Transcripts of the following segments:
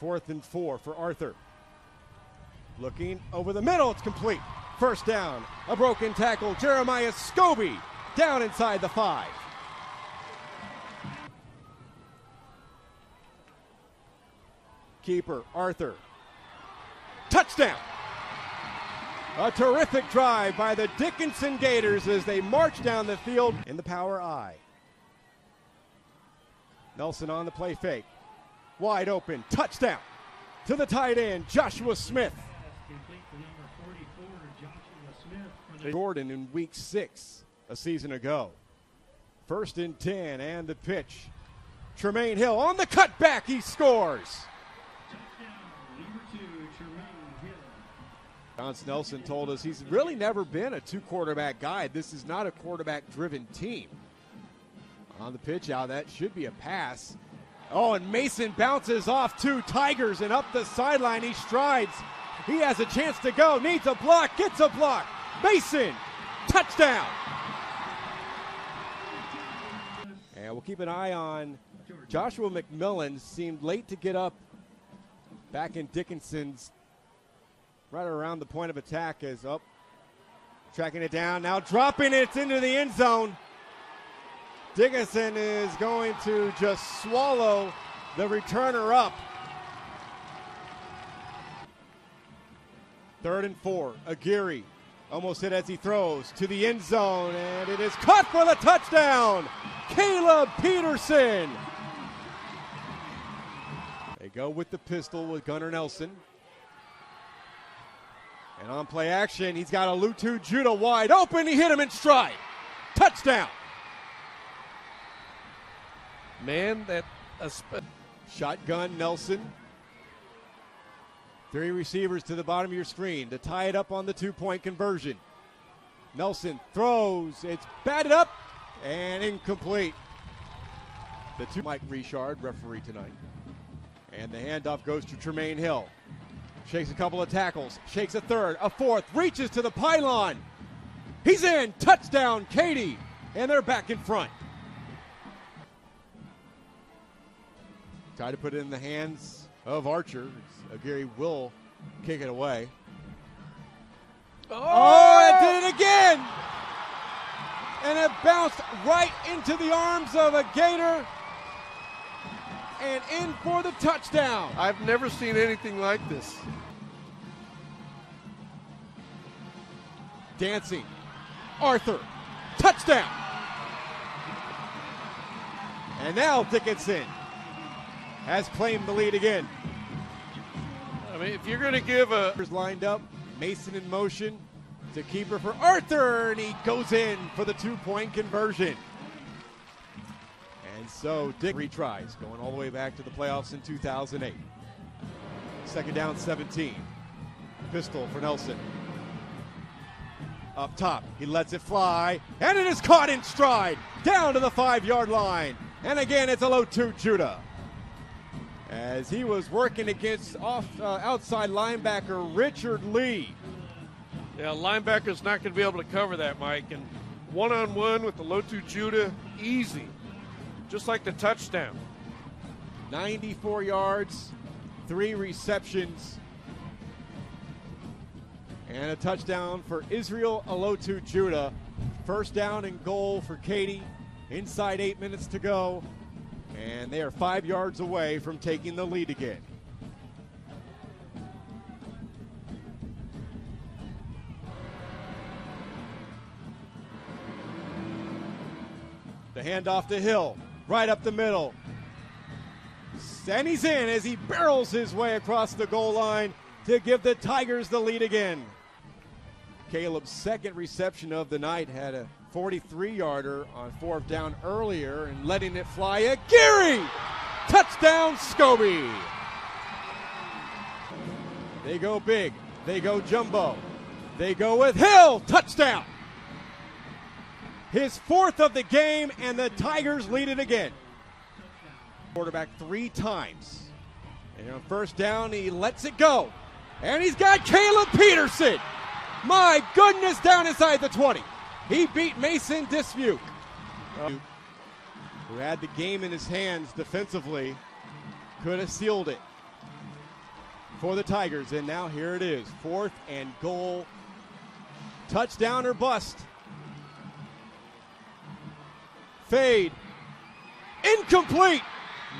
Fourth and four for Arthur. Looking over the middle, it's complete. First down, a broken tackle. Jeremiah Scobie down inside the five. Keeper, Arthur. Touchdown! A terrific drive by the Dickinson Gators as they march down the field in the power I. Nelson on the play fake. Wide open. Touchdown to the tight end, Joshua Smith. Gordon in week six a season ago. First and 10, and the pitch. Tremaine Hill on the cutback, he scores. John Nelson told us he's really never been a two quarterback guy. This is not a quarterback driven team. On the pitch out, that should be a pass. Oh, and Mason bounces off two Tigers and up the sideline. He strides. He has a chance to go. Needs a block. Gets a block. Mason, touchdown. And we'll keep an eye on Joshua McMillan. Seemed late to get up back in Dickinson's right around the point of attack as up. Tracking it down, now dropping it into the end zone. Dickinson is going to just swallow the returner up. Third and four. Aguirre almost hit as he throws to the end zone, and it is caught for the touchdown. Caleb Peterson. They go with the pistol with Gunnar Nelson. And on play action, he's got Alotu Judah wide open. He hit him in stride. Touchdown. Man, that shotgun Nelson. Three receivers to the bottom of your screen to tie it up on the two point conversion. Nelson throws. It's batted up and incomplete. The two Mike Richard, referee tonight. And the handoff goes to Tremaine Hill. Shakes a couple of tackles, shakes a third, a fourth, reaches to the pylon. He's in. Touchdown, Katy. And they're back in front. Try to put it in the hands of Archer. Uh, Gary will kick it away. oh, Oh, it did it again! And it bounced right into the arms of a Gator and in for the touchdown. I've never seen anything like this. Dancing. Arthur. Touchdown. And now Dickinson has claimed the lead again. I mean, if you're going to give a lined up, Mason in motion to keeper for Arthur, and he goes in for the two-point conversion. And so Dick retries, going all the way back to the playoffs in 2008. Second down, 17. Pistol for Nelson. Up top, he lets it fly, and it is caught in stride, down to the five-yard line. And again, it's a low two Judah as he was working against off uh, outside linebacker Richard Lee. yeah, linebacker's not going to be able to cover that, Mike. And one on one with the Lotu Judah, easy. Just like the touchdown. 94 yards, three receptions, and a touchdown for Israel Alotu Judah. First down and goal for Katy. Inside eight minutes to go, and they are five yards away from taking the lead again. The handoff to Hill, right up the middle. And he's in as he barrels his way across the goal line to give the Tigers the lead again. Caleb's second reception of the night had a 43 yarder on fourth down earlier and letting it fly. Aguirre! Touchdown, Scobie! They go big. They go jumbo. They go with Hill. Touchdown! His fourth of the game, and the Tigers lead it again. Quarterback three times. And on first down, he lets it go. And he's got Caleb Peterson. My goodness, down inside the 20. He beat Mason Dismuke, who had the game in his hands defensively, could have sealed it. for the Tigers. And now here it is fourth and goal. Touchdown or bust. Fade. Incomplete.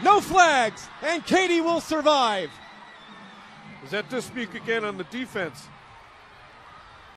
No flags. And Katy will survive. Is that Dismuke again on the defense?